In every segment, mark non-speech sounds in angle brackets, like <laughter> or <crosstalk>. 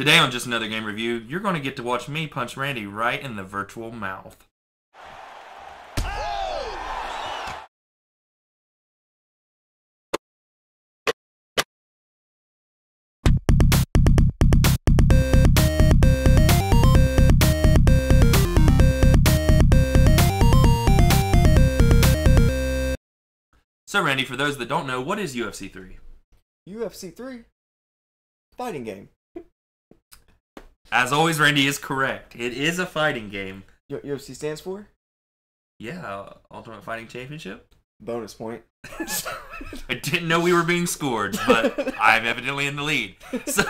Today on Just Another Game Review, you're going to get to watch me punch Randy right in the virtual mouth. So, Randy, for those that don't know, what is UFC 3? UFC 3 fighting game. As always, Randy is correct. It is a fighting game. U- UFC stands for Yeah, Ultimate Fighting Championship. bonus point. <laughs> <laughs> I didn't know we were being scored, but I'm evidently in the lead. <laughs> So,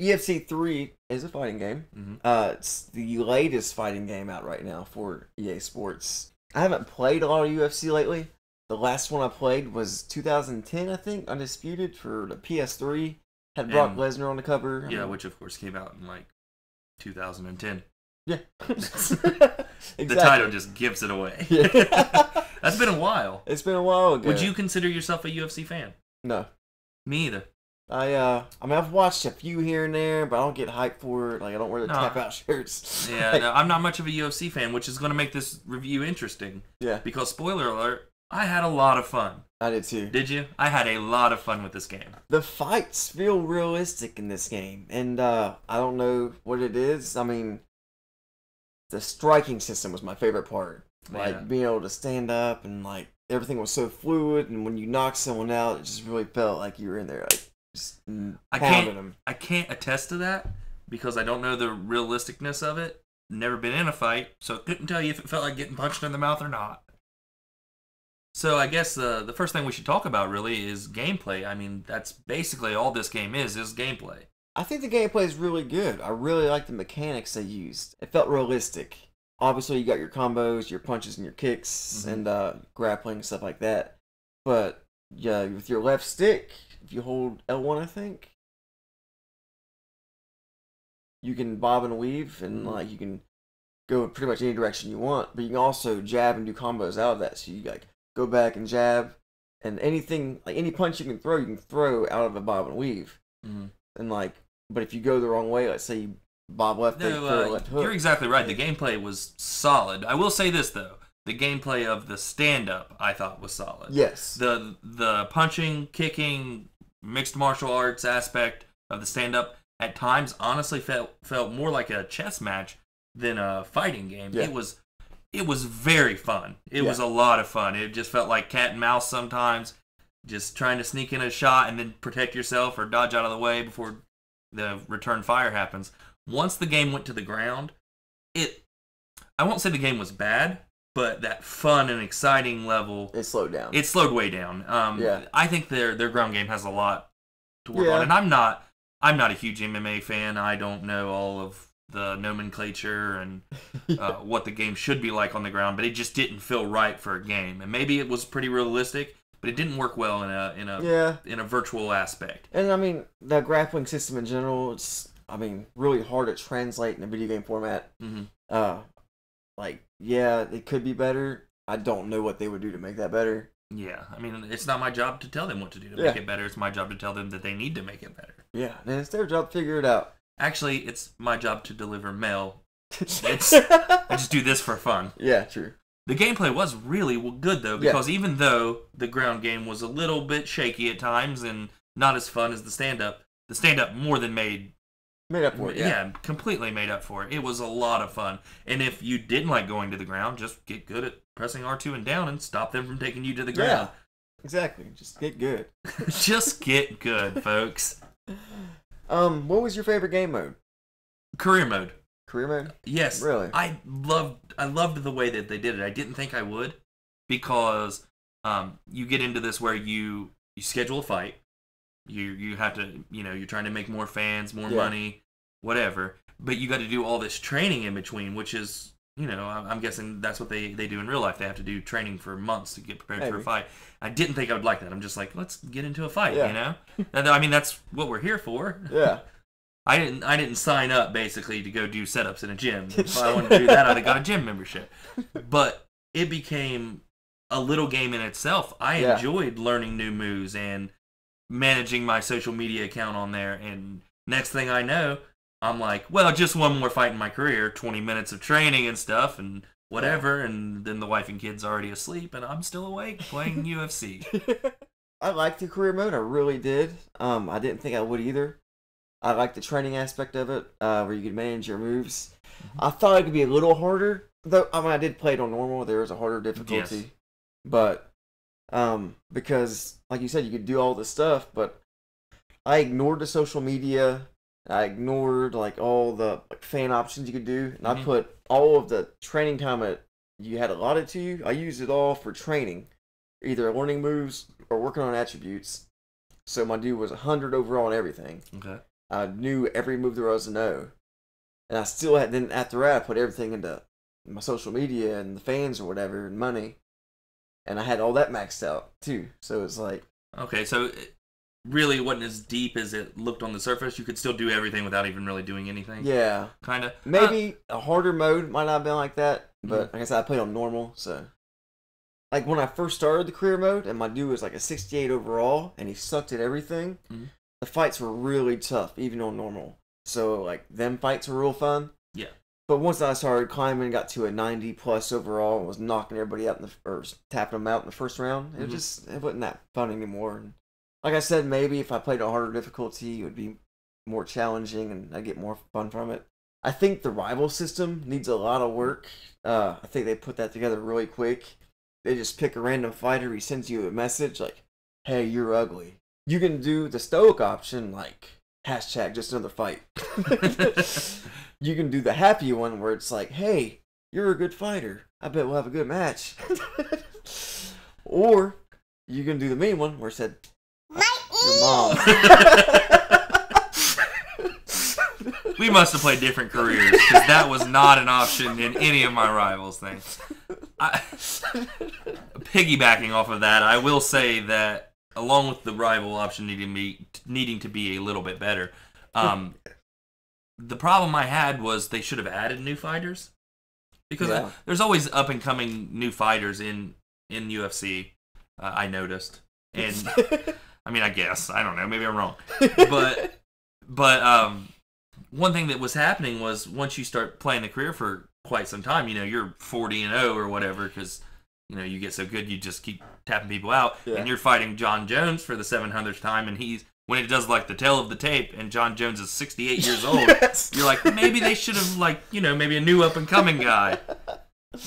UFC 3 is a fighting game. Mhm. Uh, it's the latest fighting game out right now for EA Sports. I haven't played a lot of UFC lately. The last one I played was 2010, I think, Undisputed for the PS3. Had Brock And- Lesnar on the cover. I yeah, mean, which of course came out in like 2010. yeah. <laughs> The title just gives it away. Yeah. <laughs> That's been a while. It's been a while ago. Would you consider yourself a UFC fan? No. Me either. I uh, I mean, I've watched a few here and there, but I don't get hyped for it. Like, I don't wear the No. tap out shirts. <laughs> Yeah, Like, no, I'm not much of a UFC fan, which is going to make this review interesting. yeah, Because, spoiler alert, I had a lot of fun. I did too. Did you? I had a lot of fun with this game. the fights feel realistic in this game, and uh, I don't know what it is. I mean, the striking system was my favorite part. Like Yeah. being able to stand up and like everything was so fluid, and when you knock someone out, it just really felt like you were in there, like just I can't- them. I can't attest to that because I don't know the realisticness of it. Never been in a fight, so couldn't tell you if it felt like getting punched in the mouth or not. So I guess the the first thing we should talk about really is gameplay. I mean, that's basically all this game is is gameplay. I think the gameplay is really good. I really like the mechanics they used. It felt realistic. Obviously, you got your combos, your punches, and your kicks, Mhm. and uh, grappling stuff like that. But yeah, with your left stick, if you hold L1, I think you can bob and weave, and Mhm. like you can go pretty much any direction you want. But you can also jab and do combos out of that. So you like go back and jab, and anything like any punch you can throw, you can throw out of a bob and weave Mm-hmm. and like but if you go the wrong way let's say you bob left No, throw uh, left hook you're exactly right. The gameplay was solid. I will say this though: the gameplay of the stand-up I thought was solid. yes The the punching, kicking, mixed martial arts aspect of the stand-up at times honestly felt felt more like a chess match than a fighting game. Yeah. It was it was very fun. It Yeah. was a lot of fun. It just felt like cat and mouse sometimes, just trying to sneak in a shot and then protect yourself or dodge out of the way before the return fire happens. Once the game went to the ground, it I won't say the game was bad, but that fun and exciting level it slowed down it slowed way down. Um, Yeah. I think their their ground game has a lot to work Yeah. on, and I'm not I'm not a huge MMA fan. I don't know all of the nomenclature and <laughs> uh, what the game should be like on the ground, but it just didn't feel right for a game. And maybe it was pretty realistic, but it didn't work well in a in a yeah in a virtual aspect. and i mean the grappling system in general it's i mean really hard to translate in a video game format hmm uh like yeah it could be better i don't know what they would do to make that better Yeah, I mean, it's not my job to tell them what to do to Yeah. make it better. It's my job to tell them that they need to make it better. yeah and it's their job to figure it out Actually, it's my job to deliver mail. <laughs> I just do this for fun. yeah true The gameplay was really good though, Yeah. because even though the ground game was a little bit shaky at times and not as fun as the stand up, the stand up more than made made up for it yeah. yeah, completely made up for it. It was a lot of fun. And if you didn't like going to the ground, just get good at pressing R2 and down and stop them from taking you to the ground. Yeah, exactly just get good <laughs> just get good, <laughs> folks. Um what was your favorite game mode Career mode. career mode Yes. Really? I loved I loved the way that they did it. I didn't think I would because um, you get into this where you you schedule a fight. You you have to you know you're trying to make more fans, more Yeah. money, whatever. But you got to do all this training in between, which is you know I'm guessing that's what they they do in real life. They have to do training for months to get prepared for a fight. I didn't think I would like that. I'm just like let's get into a fight. Yeah. You know, And I mean that's what we're here for. yeah <laughs> I didn't I didn't sign up basically to go do setups in a gym. <laughs> If I wanted to do that, I'd have got a gym membership. But it became a little game in itself. I Yeah. enjoyed learning new moves and managing my social media account on there and Next thing I know, I'm like, well, just one more fight in my career, 20 minutes of training and stuff and whatever, and then the wife and kids are already asleep, and I'm still awake playing <laughs> UFC. I liked the career mode. I really did. Um, I didn't think I would either. I liked the training aspect of it, uh, where you could manage your moves. I thought it could be a little harder, though. I mean, I did play it on normal. There was a harder difficulty, Yes. but um, because like you said, you could do all this stuff, but I ignored the social media. I ignored like all the like, fan options you could do, and I Mhm. put all of the training time that you had allotted to you. I used it all for training, either learning moves or working on attributes. So my dude was hundred overall in everything. Okay. I knew every move there was to know, and I still had. Then after that, I put everything into my social media and the fans or whatever and money, and I had all that maxed out too. So it's like, Okay, so really wasn't as deep as it looked on the surface. You could still do everything without even really doing anything. yeah, Kind of. maybe a harder mode might not have been like that, but Mm-hmm. like I said, I played on normal, so. Like when I first started the career mode, and my dude was like a 68 overall, and he sucked at everything. Mhm. The fights were really tough, even on normal. So like them fights were real fun. Yeah. But once I started climbing, got to a 90 plus overall, and was knocking everybody out in the or tapping them out in the first round, it Mhm. just it wasn't that fun anymore. And like I said, maybe if I played a harder difficulty, it would be more challenging, and I'd get more fun from it. I think the rival system needs a lot of work. Uh, I think they put that together really quick. They just pick a random fighter. He sends you a message like, "Hey, you're ugly." You can do the stoic option like hashtag just another fight. <laughs> you can do the happy one where it's like, "Hey, you're a good fighter. I bet we'll have a good match." <laughs> or you can do the mean one where it said, "Your mom." <laughs> we must have played different careers because that was not an option in any of my rivals' things. I, piggybacking off of that, I will say that along with the rival option needing to be needing to be a little bit better, um, the problem I had was they should have added new fighters because Yeah. there's always up and coming new fighters in in UFC. Uh, I noticed, and <laughs> I mean, I guess I don't know, maybe I'm wrong, but <laughs> but um, one thing that was happening was once you start playing the career for quite some time, you know, you're 40 and 0 or whatever because you know you get so good, you just keep tapping people out, Yeah. and you're fighting Jon Jones for the 700th time, and he's when it does like the tail of the tape, and Jon Jones is 68 years <laughs> old. Yes. You're like maybe they should have like you know maybe a new up and coming guy.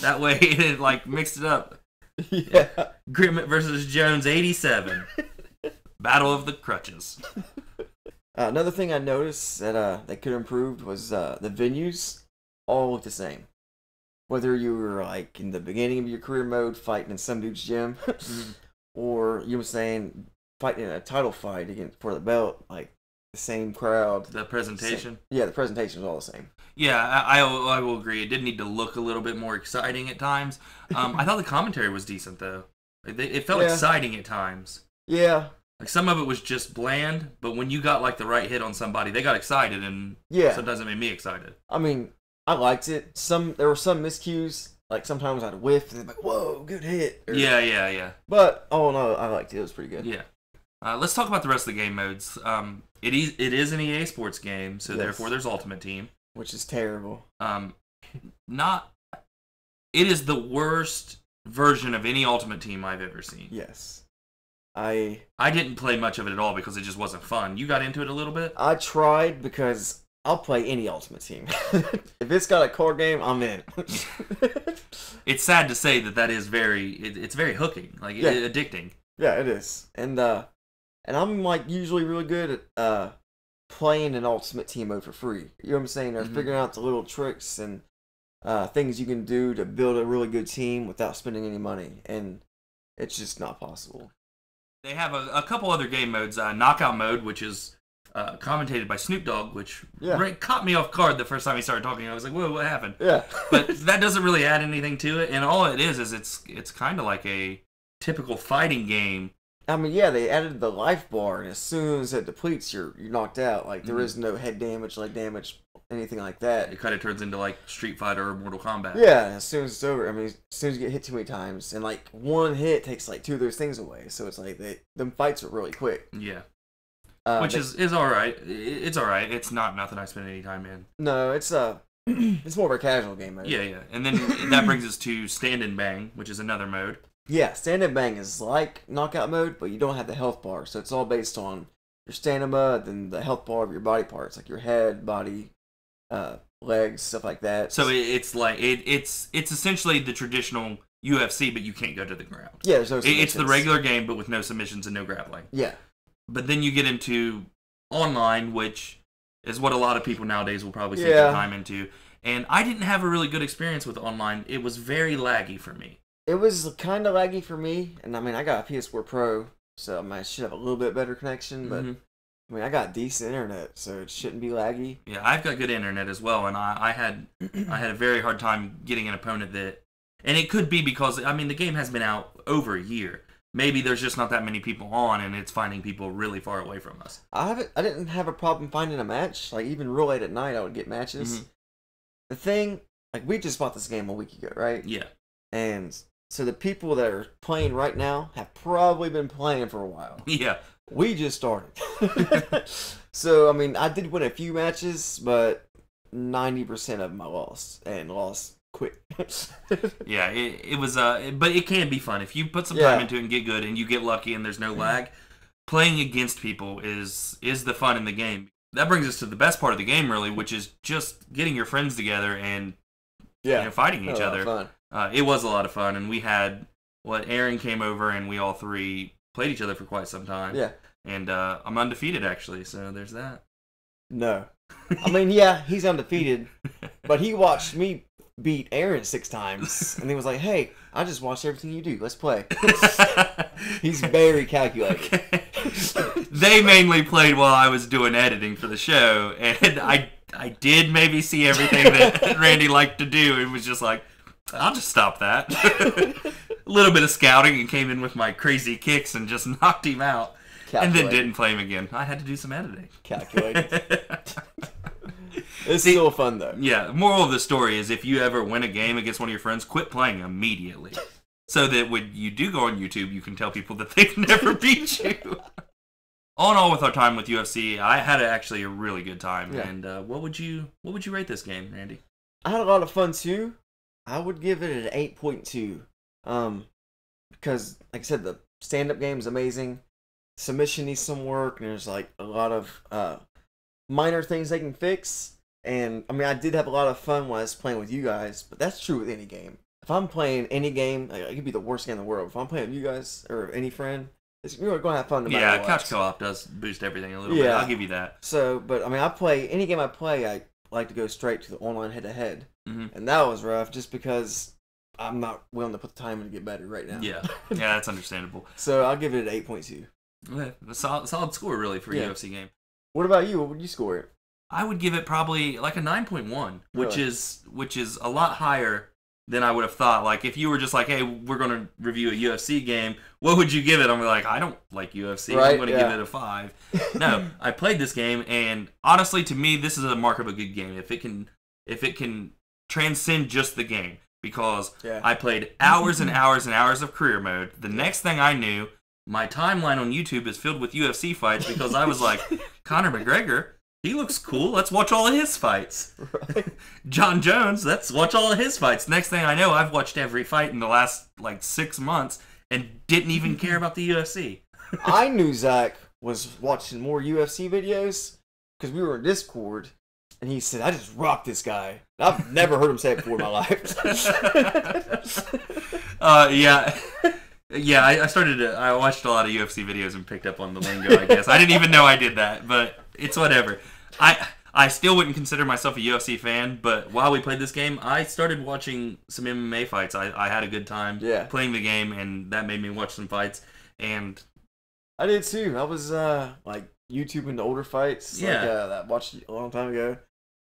That way <laughs> it like mixed it up. yeah. Grimmett versus Jones 87. Battle of the crutches. <laughs> Uh, another thing I noticed that uh that could have improved was uh the venues all look the same. Whether you were like in the beginning of your career mode fighting in some dude's gym, <laughs> Mm-hmm. or you were saying fighting in a title fight against for the belt, like the same crowd. The presentation. Yeah, the presentation was all the same. Yeah, I, I, I will agree. It did need to look a little bit more exciting at times. Um, I thought the commentary was decent though. It, it felt <laughs> Yeah. exciting at times. Yeah, Like some of it was just bland, but when you got like the right hit on somebody, they got excited, and yeah. sometimes it made me excited. I mean, I liked it. Some there were some miscues. Like sometimes I'd whiff and they'd be like, "Whoa, good hit." Or- Yeah, yeah, yeah, But oh no, I liked it. It was pretty good. yeah. Uh, let's talk about the rest of the game modes. Um, it is it is an EA Sports game, so Yes. therefore there's Ultimate Team. Which is terrible. Um, not. It is the worst version of any Ultimate Team I've ever seen. Yes. I I didn't play much of it at all because it just wasn't fun. You got into it a little bit. I tried because I'll play any Ultimate Team. <laughs> if it's got a core game, I'm in. <laughs> It's sad to say that that is very. It, it's very hooking, like Yeah. addicting. yeah, it is. And uh and I'm like usually really good at uh playing an Ultimate Team mode for free. You know what I'm saying? Or Mhm. figuring out the little tricks and uh things you can do to build a really good team without spending any money. And it's just not possible. They have a, a couple other game modes. Uh, knockout mode, which is uh, commentated by Snoop Dogg, which Yeah. ra- caught me off guard the first time he started talking. I was like, "Whoa, what happened?" Yeah. <laughs> But that doesn't really add anything to it. And all it is is it's it's kind of like a typical fighting game. I mean, yeah, they added the life bar, and as soon as it depletes, you're you're knocked out. Like there Mhm. is no head damage, leg damage, anything like that. It kind of turns into like Street Fighter or Mortal Kombat. Yeah, as soon as it's over, I mean, as soon as you get hit too many times, and like one hit takes like two of those things away, so it's like they them fights are really quick. Yeah. Uh, which they- is is all right. It's all right. It's not nothing I spend any time in. no, it's a <clears throat> it's more of a casual game mode. Yeah, yeah. And then that brings us to stand and bang, which is another mode. Yeah, stand and bang is like knockout mode, but you don't have the health bar, so it's all based on your stamina, then the health bar of your body parts, like your head, body, uh, legs, stuff like that. So it's like it, it's it's essentially the traditional UFC, but you can't go to the ground. yeah, there's no. It- it's the regular game, but with no submissions and no grappling. Yeah, But then you get into online, which is what a lot of people nowadays will probably sink Yeah. their time into. And I didn't have a really good experience with online. It was very laggy for me. It was kind of laggy for me, and I mean, I got a PS4 Pro, so I, mean, I should have a little bit better connection, but Mhm. I mean, I got decent internet, so it shouldn't be laggy. Yeah, I've got good internet as well, and I, I had <clears throat> I had a very hard time getting an opponent that, and it could be because I mean the game has been out over a year. Maybe there's just not that many people on, and it's finding people really far away from us. I haven't. I didn't have a problem finding a match. Like even real late at night, I would get matches. Mhm. The thing, like we just bought this game a week ago, right? Yeah, And so the people that are playing right now have probably been playing for a while. <laughs> yeah, We just started. <laughs> so I mean, I did win a few matches, but ninety percent of them I lost and lost quick. <laughs> yeah. It, it was uh, but it can be fun if you put some Yeah. time into it and get good, and you get lucky, and there's no lag. Playing against people is is the fun in the game. That brings us to the best part of the game, really, which is just getting your friends together and yeah, you know, fighting each other. Fun. Uh, it was a lot of fun, and we had what Aaron came over, and we all three played each other for quite some time. Yeah. and uh, I'm undefeated actually, so there's that. No, <laughs> I mean, yeah, he's undefeated, but he watched me beat Aaron six times, and he was like, "Hey, I just watched everything you do. Let's play." <laughs> He's very calculated. they mainly played while I was doing editing for the show, and I I did maybe see everything that <laughs> Randy liked to do, and was just like, I'll just stop that. A <laughs> little bit of scouting and came in with my crazy kicks and just <laughs> knocked him out, and then didn't play him again. I had to do some editing. Calculated. <laughs> It's See- still fun though. Yeah, moral of the story is if you ever win a game against one of your friends, quit playing immediately. So that when you do go on YouTube, you can tell people that they've never beat you. All in all, with our time with UFC, I had actually a really good time. Yeah. And uh, what would you what would you rate this game, Randy? I had a lot of fun too. I would give it an eight point two. Um, because like I said, the stand up game is amazing. Submission needs some work, and there's like a lot of uh minor things they can fix. And I mean, I did have a lot of fun when I was playing with you guys, but that's true with any game. If I'm playing any game, like, it could be the worst game in the world. If I'm playing with you guys or any friend, it's, you're gonna have fun no yeah, what. couch co-op does boost everything a little bit. Yeah. I'll give you that. So, but I mean, I play any game I play. I like to go straight to the online head to head Mhm. and that was rough just because I'm not willing to put the time in to get better right now. Yeah, <laughs> yeah, that's understandable. So I'll give it an eight point two. Okay, a solid, solid score really for a Yeah. UFC game. What about you? What would you score it? I would give it probably like a 9.1, which Really? is which is a lot higher than I would have thought. Like if you were just like, "Hey, we're going to review a UFC game," what would you give it? I'm like, "I don't like UFC. I'm Right, going to yeah. give it a 5." <laughs> No, I played this game and honestly to me this is a mark of a good game if it can if it can transcend just the game because Yeah. I played hours and hours and hours of career mode. The next thing I knew, my timeline on YouTube is filled with UFC fights because I was like, <laughs> Conor McGregor, he looks cool. Let's watch all of his fights. Right. <laughs> Jon Jones, let's watch all of his fights. Next thing I know, I've watched every fight in the last like six months and didn't even <laughs> care about the UFC. I knew Zach was watching more UFC videos because we were in Discord, and he said, "I just rocked this guy." I've never heard him say it before in my life. <laughs> Uh, yeah. Yeah, I, I started to, I watched a lot of UFC videos and picked up on the lingo, I guess. I didn't even know I did that, but it's whatever. I I still wouldn't consider myself a UFC fan, but while we played this game, I started watching some MMA fights. I, I had a good time Yeah. playing the game, and that made me watch some fights. And I did too. I was uh like YouTubing the older fights. Yeah. Like, uh, that I watched a long time ago.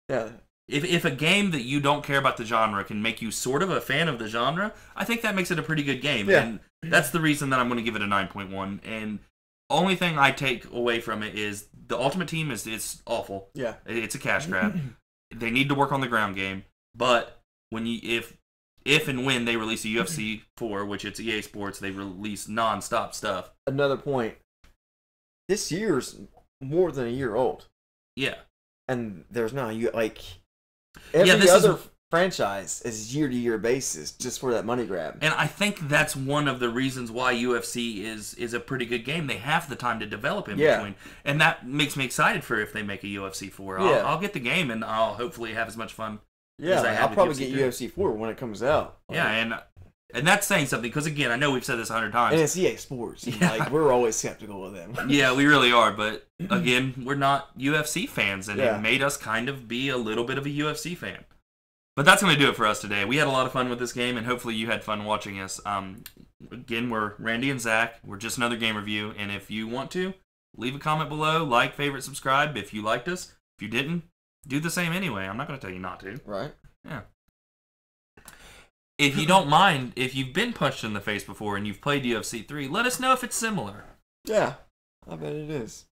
Yeah. if, if a game that you don't care about the genre can make you sort of a fan of the genre, I think that makes it a pretty good game. Yeah. And that's the reason that I'm going to give it a 9.1. And only thing I take away from it is the Ultimate Team is it's awful. Yeah. It's a cash grab. <laughs> they need to work on the ground game. But when you if if and when they release a UFC <clears throat> 4, which it's EA Sports, they release non-stop stuff. Another point. This year's more than a year old, Yeah. and there's not you like every Yeah, this is- other franchise is year to year basis just for that money grab. And I think that's one of the reasons why UFC is is a pretty good game. They have the time to develop in Yeah. between, and that makes me excited for if they make a UFC four. Yeah. I'll, I'll get the game and I'll hopefully have as much fun. yeah, I like, had I'll probably UFC get. UFC four when it comes out. Yeah, and and that's saying something because again, I know we've said this a hundred times. and it's EA Sports. Yeah. Like we're always skeptical of them. <laughs> yeah, we really are, but <clears throat> again, we're not UFC fans, and Yeah. it made us kind of be a little bit of a UFC fan. But that's going to do it for us today. We had a lot of fun with this game, and hopefully you had fun watching us. Um, again, we're Randy and Zach. We're just another game review, and if you want to, leave a comment below, like, favorite, subscribe if you liked us. If you didn't, do the same anyway. I'm not going to tell you not to. Right? If you don't mind, if you've been punched in the face before and you've played UFC 3, let us know if it's similar. Yeah, I bet it is.